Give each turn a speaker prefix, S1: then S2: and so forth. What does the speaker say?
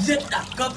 S1: giật đẳng cấp